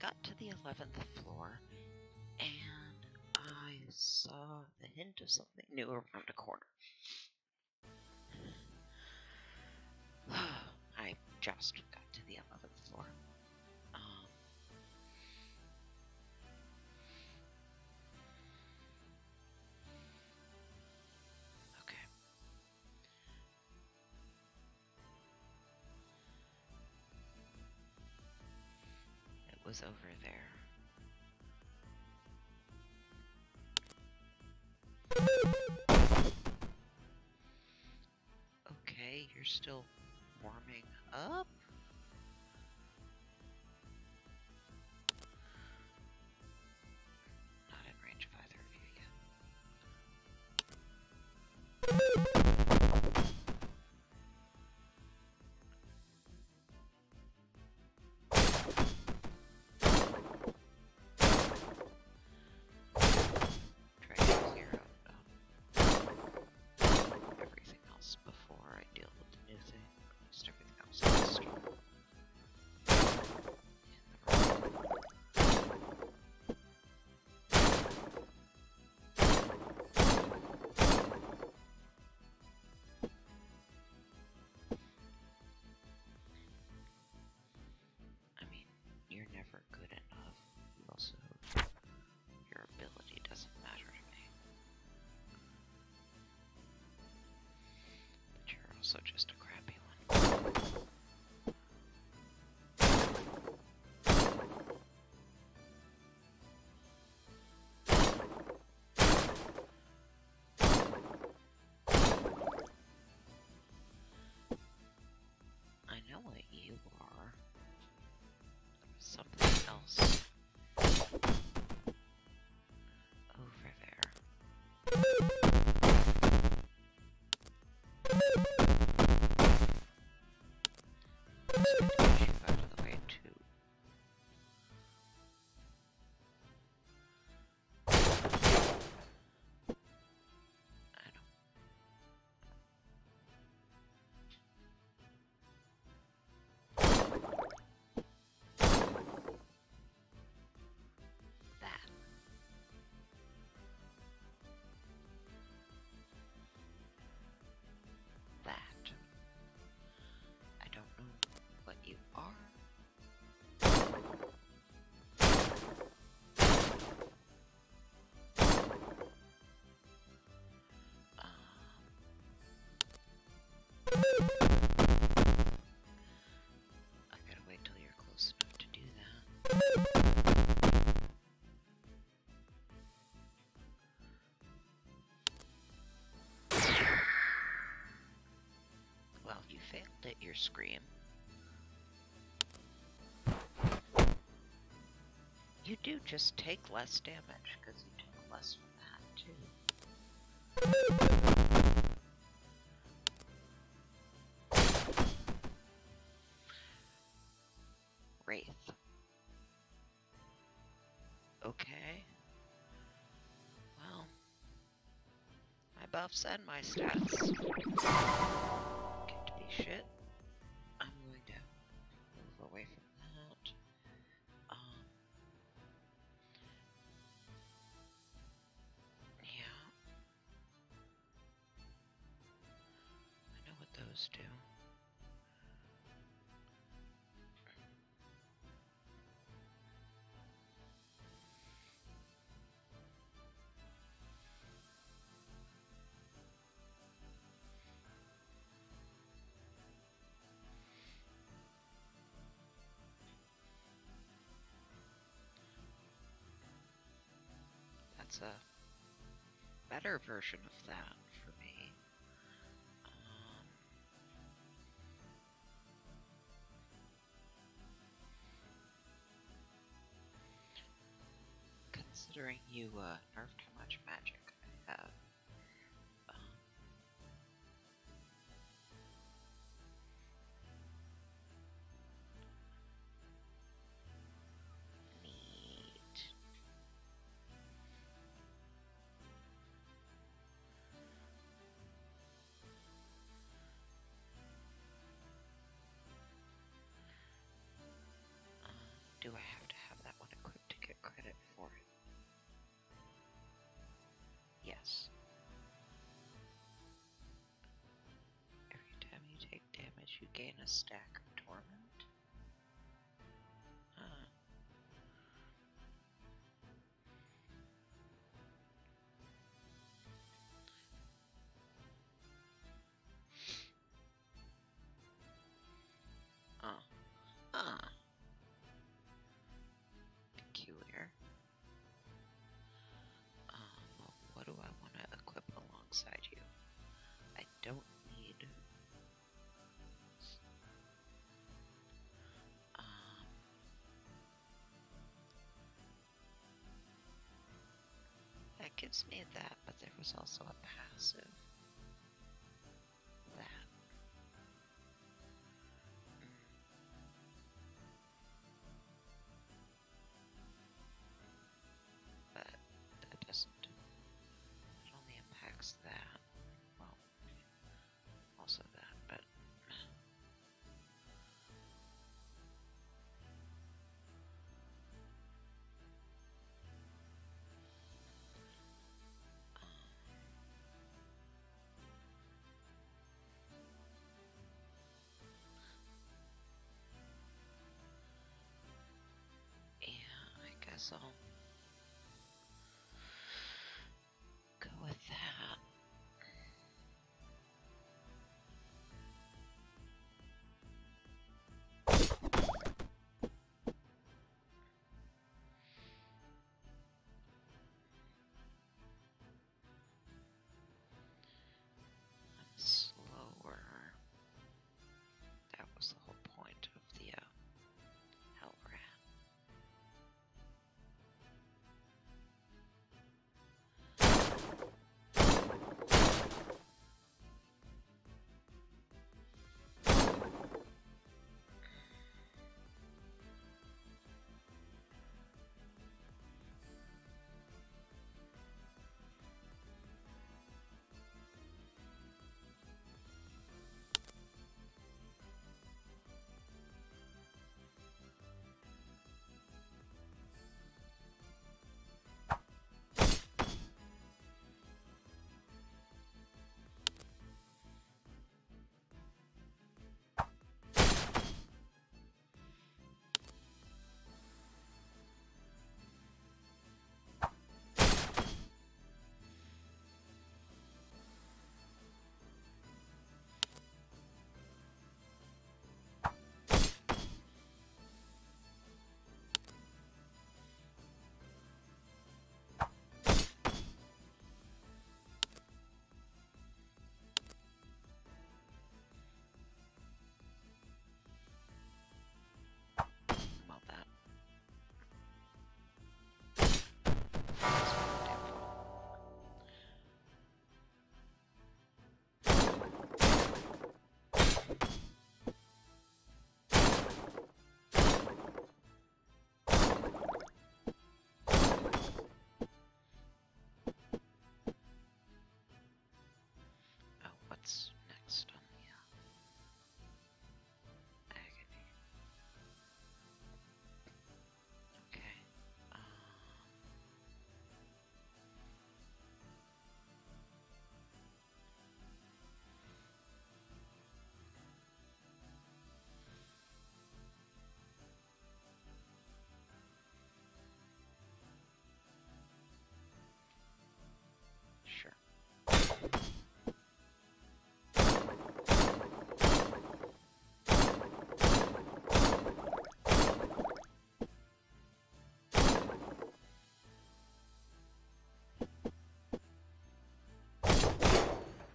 got to the 11th floor and I saw the hint of something new around a corner. I just got to the 11th floor. Over there. Okay, you're still warming up? Ability you at your scream. You do just take less damage because you took less from that too. Wraith. Okay. Well, my buffs and my stats get to be shit. A better version of that for me. Um, considering you uh, nerfed a stack. that gives me that, but there was also a passive. So.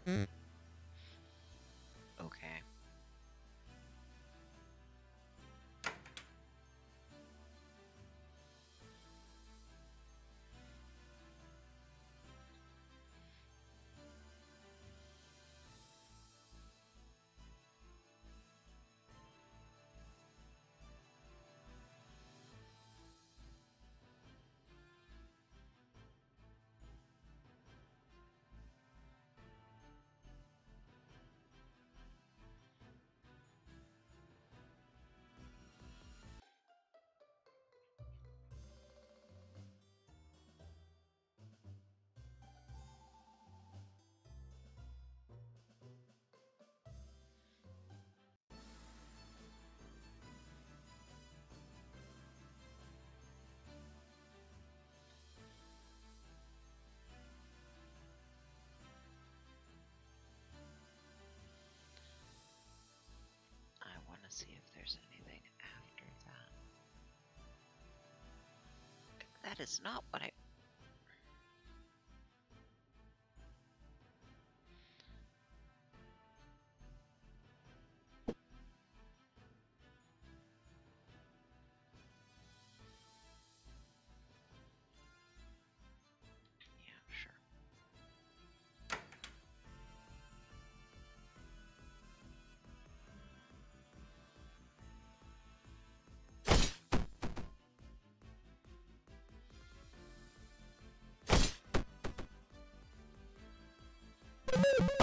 Mm. See if there's anything after that. That is not what I. you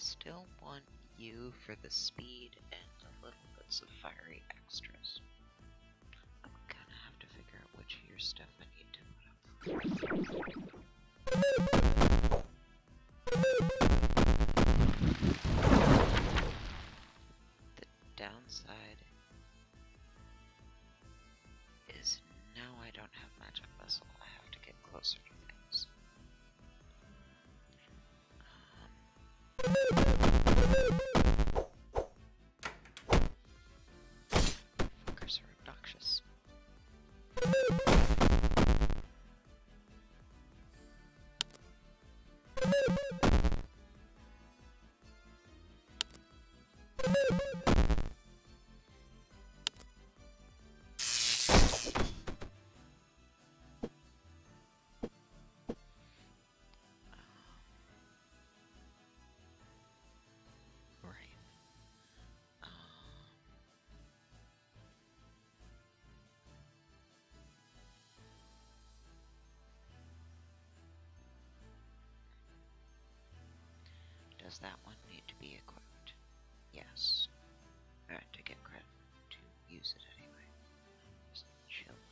still want you for the speed and the little bits of fiery extras. I'm gonna have to figure out which of your stuff I need to put up. Bye. Does that one need to be equipped? Yes. Alright, to get credit to use it anyway. Does the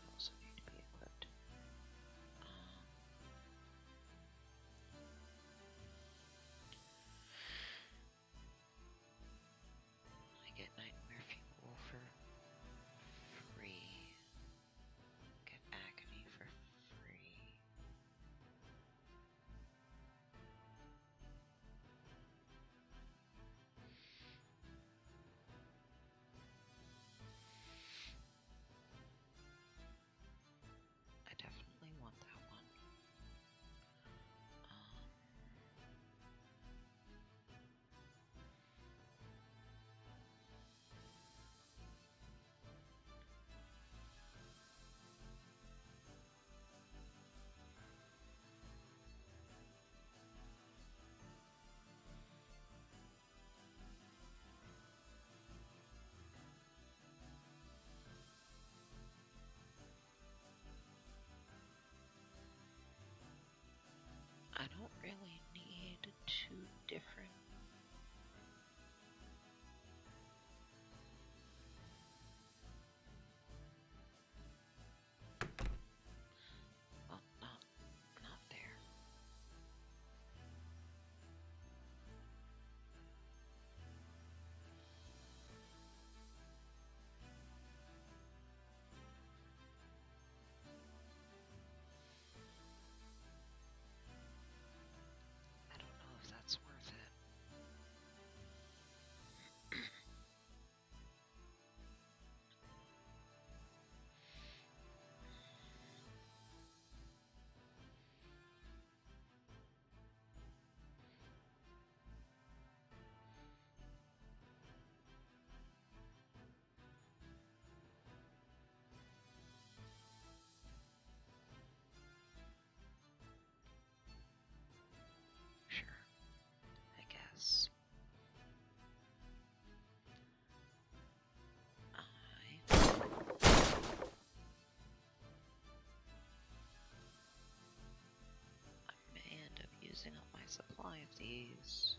these.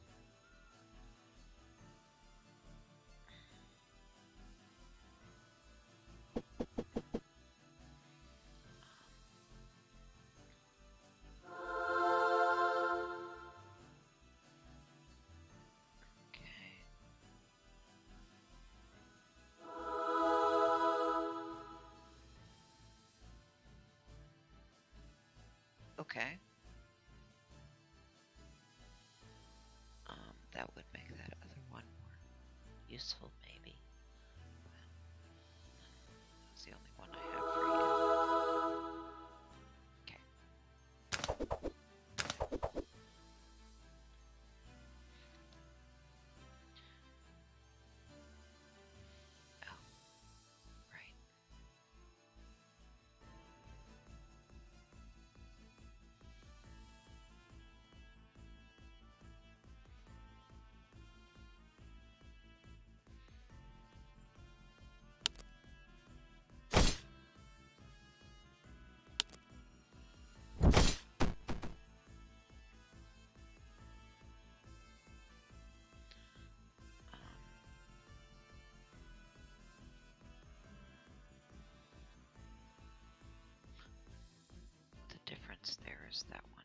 Okay. okay. the only one I Where's that one?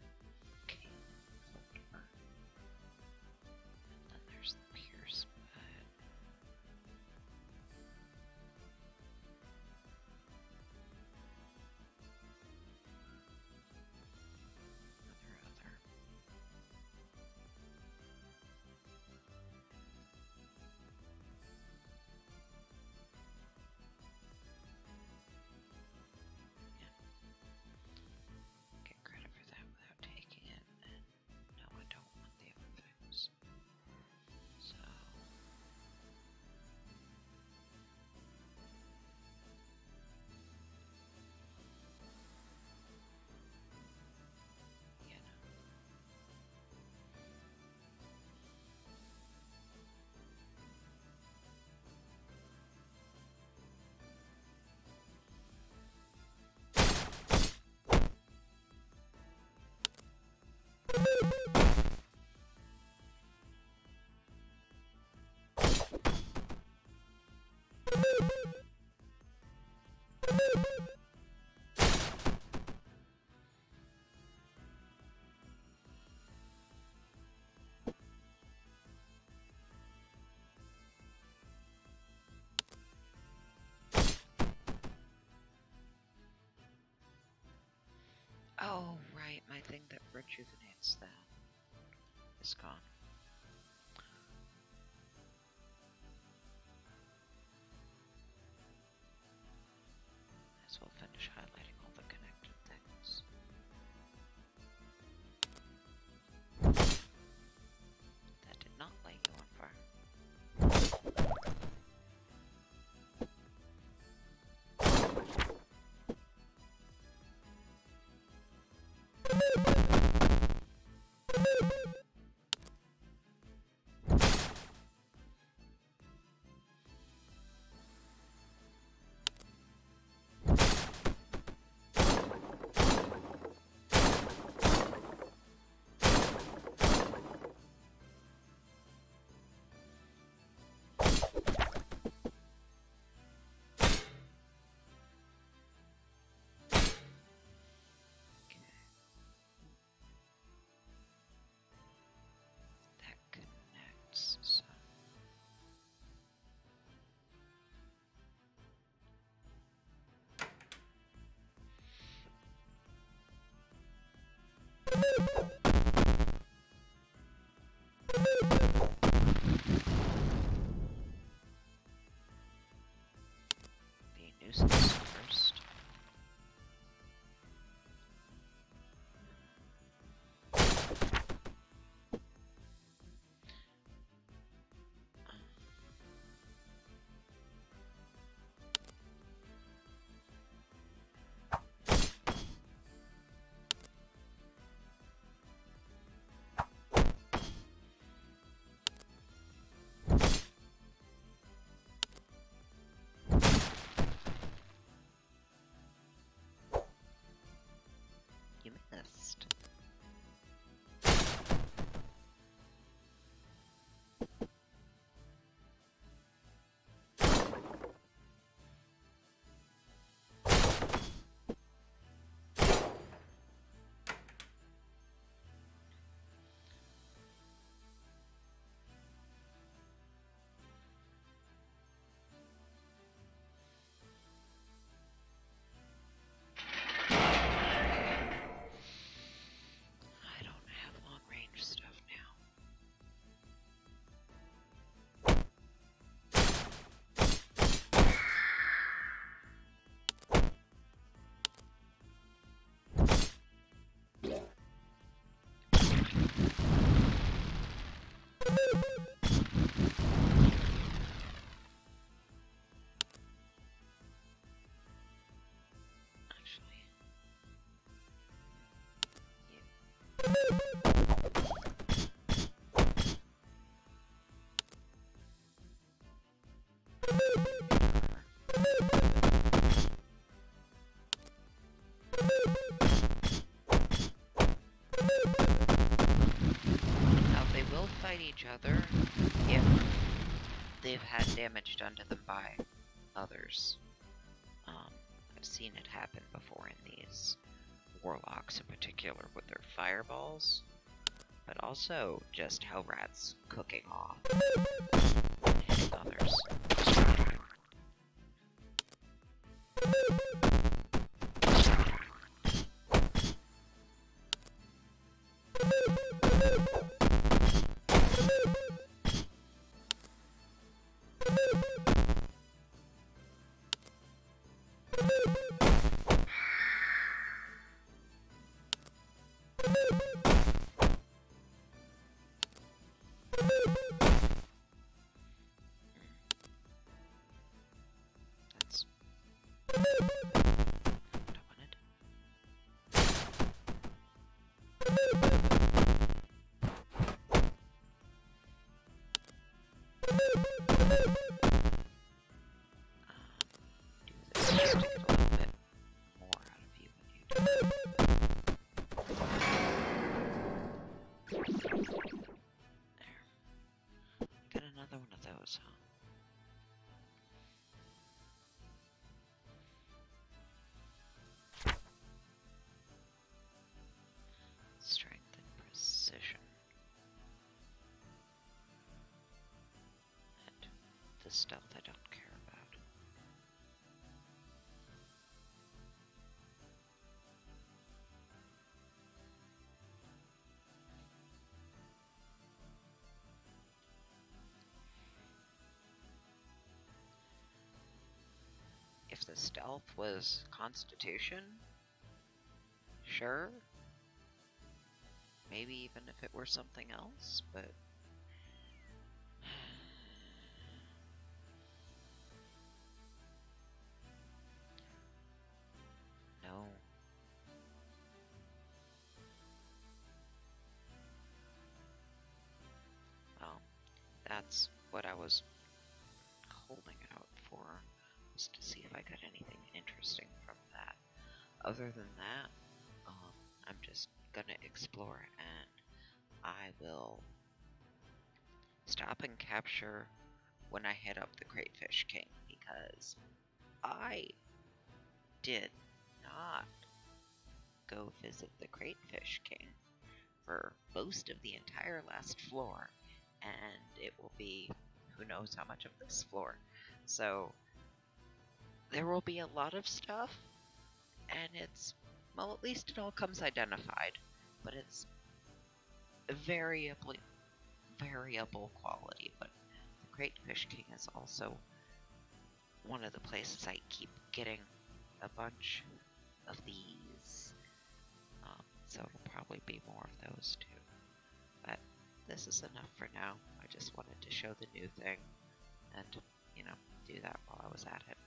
rejuvenates that is gone. they will fight each other if they've had damage done to them by others. Um, I've seen it happen before in these warlocks in particular with their fireballs, but also just hell rats cooking off others. Um, the stealth I don't care about. If the stealth was constitution, sure. Maybe even if it were something else, but was holding out for, was to see if I got anything interesting from that. Other than that, um, I'm just gonna explore and I will stop and capture when I hit up the Crayfish King because I did not go visit the Crayfish King for most of the entire last floor and it will be who knows how much of this floor. So there will be a lot of stuff and it's well at least it all comes identified but it's variably variable quality but the great fish king is also one of the places i keep getting a bunch of these um, so it'll probably be more of those too but this is enough for now i just wanted to show the new thing and you know do that while i was at it